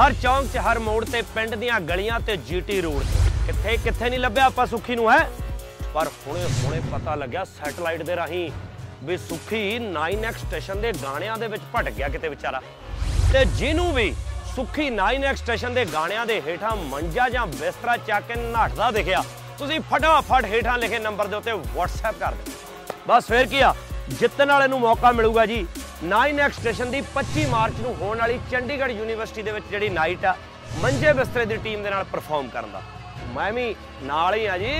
ਹਰ ਚੌਂਕ 'ਚ, ਹਰ ਮੋੜ ਤੇ ਪਿੰਡ ਦੀਆਂ ਗਲੀਆਂ ਤੇ ਜੀਟੀ ਰੋਡ ਕਿੱਥੇ ਕਿੱਥੇ ਨਹੀਂ ਲੱਭਿਆ ਆਪਾਂ ਸੁੱਖੀ ਨੂੰ, ਹੈ? ਪਰ ਹੁਣੇ ਹੁਣੇ ਪਤਾ ਲੱਗਿਆ ਸੈਟਲਾਈਟ ਦੇ ਰਾਹੀਂ ਵੀ ਸੁੱਖੀ 9x ਸਟੇਸ਼ਨ ਦੇ ਗਾਣਿਆਂ ਦੇ ਵਿੱਚ ਭਟਕ ਗਿਆ ਕਿਤੇ ਵਿਚਾਰਾ। ਤੇ ਜਿਹਨੂੰ ਵੀ ਸੁੱਖੀ 9x ਸਟੇਸ਼ਨ ਦੇ ਗਾਣਿਆਂ ਦੇ ਹੇਠਾਂ ਮੰਜਾ ਜਾਂ ਬਿਸਤਰਾ ਚੱਕ ਕੇ ਨੱਠਦਾ ਦਿਖਿਆ, ਤੁਸੀਂ ਫਟਾਫਟ ਹੇਠਾਂ ਲਿਖੇ ਨੰਬਰ ਦੇ ਉੱਤੇ WhatsApp ਕਰ ਦਿਓ। ਬਸ ਫੇਰ ਕੀ ਆ, ਜਿੱਤਣ ਵਾਲੇ ਨੂੰ ਮੌਕਾ ਮਿਲੂਗਾ ਜੀ। 9x ਸਟੇਸ਼ਨ ਦੀ 25 ਮਾਰਚ ਨੂੰ ਹੋਣ ਵਾਲੀ ਚੰਡੀਗੜ੍ਹ ਯੂਨੀਵਰਸਿਟੀ ਦੇ ਵਿੱਚ ਜਿਹੜੀ ਨਾਈਟ ਆ, ਮੰਜੇ ਬਿਸਤਰੇ ਦੀ ਟੀਮ ਦੇ ਨਾਲ ਪਰਫਾਰਮ ਕਰਨ ਦਾ। ਮੈਂ ਵੀ ਨਾਲ ਹੀ ਆ ਜੀ।